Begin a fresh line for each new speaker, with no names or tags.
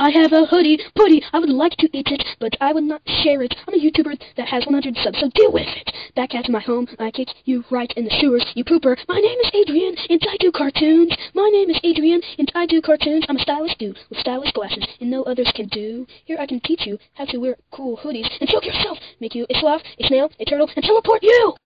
I have a hoodie, putty, I would like to eat it, but I would not share it. I'm a YouTuber that has 100 subs, so deal with it. Back at my home, I kick you right in the sewers, you pooper. My name is Adrian, and I do cartoons. My name is Adrian, and I do cartoons. I'm a stylish dude with stylish glasses, and no others can do. Here I can teach you how to wear cool hoodies and choke yourself, make you a sloth, a snail, a turtle, and teleport you!